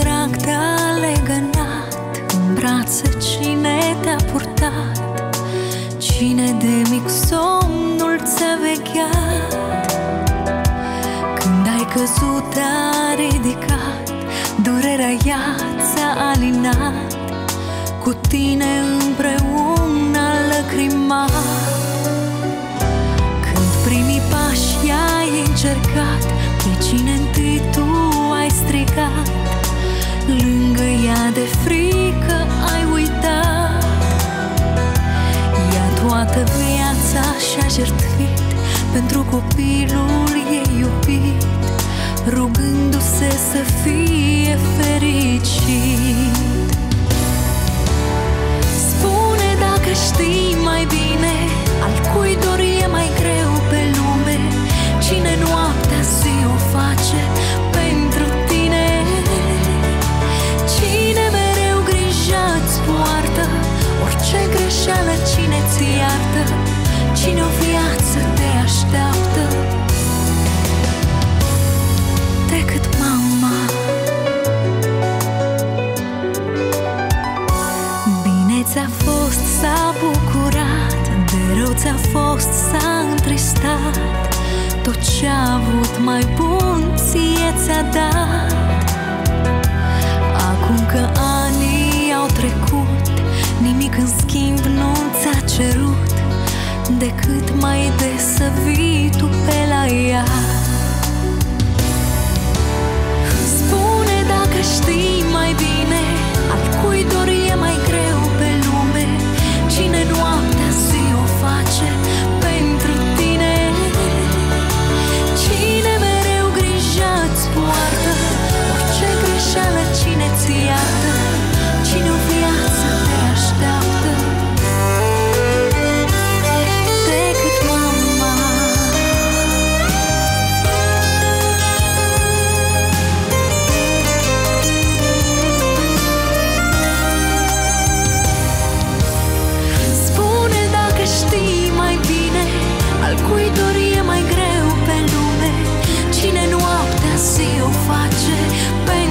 drag te-a legănat În brațe cine te-a purtat? Cine de mic somnul ți-a vegheat? Când ai căzut te-a ridicat Durerea ea ți-a alinat. Cu tine în de frică ai uitat. Ea toată viața și-a jertfit Pentru copilul ei iubit Rugându-se să fie fericit cine ți iartă Cine o viață te așteaptă? Decât mama. Bine ți-a fost, s-a bucurat De rău ți-a fost, s-a întristat. Tot ce-a avut mai bun ție ți-a dat Decât mai des să vii tu pe la dor e mai greu pe lume? Cine noaptea zi o face? Pe